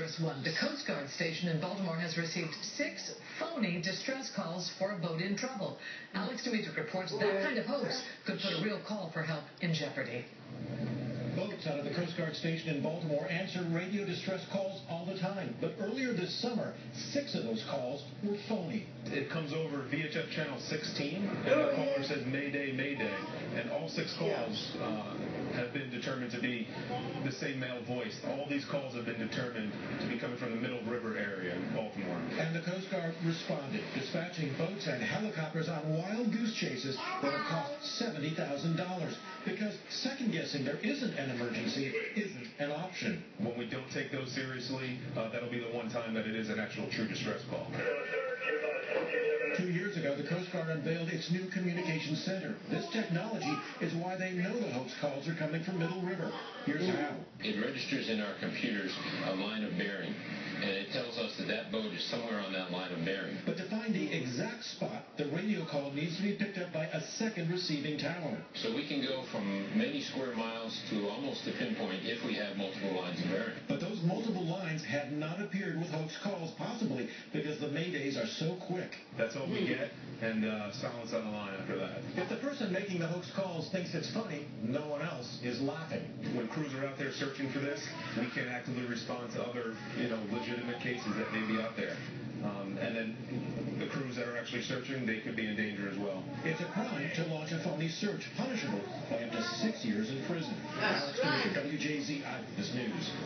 dangerous one. The Coast Guard station in Baltimore has received six phony distress calls for a boat in trouble. Alex DeMetrick reports that kind of hoax could put a real call for help in jeopardy. Boats out of the Coast Guard station in Baltimore answer radio distress calls all the time. But earlier this summer, six of those calls were phony. It comes over VHF channel 16, and the caller says Mayday, Mayday. And all six calls uh, have been determined to be the same male voice. All these calls have been determined to be coming from the Middle River area in Baltimore. And the Coast Guard responded, dispatching boats and helicopters on wild goose chases that have cost $70,000 because second guessing there isn't an emergency isn't an option. When we don't take those seriously, uh, that'll be the one time that it is an actual true distress call. Two years ago, the Coast Guard unveiled its new communication center. This technology is why they know the hoax calls are coming from Middle River. Here's how. It registers in our computers a line of bearing, and it tells us that that boat is somewhere on that line of bearing. But to find the exact spot, the radio call needs to be picked up by a second receiving tower. So we can go from many square miles to almost a pinpoint if we have multiple lines of bearing. But those multiple lines have not appeared with hoax calls, possibly because the maydays are so quick. That's all we get, and uh, silence on the line after that. If the person making the hoax calls thinks it's funny, no one else is laughing. When crews are out there searching for this, we can actively respond to other, you know, legitimate cases that may be out there. Um, and then the crews that are actually searching, they could be in danger as well. It's a crime to launch a phony search, punishable by up to six years in prison. Alex DeMetrick, WJZ Eyewitness News.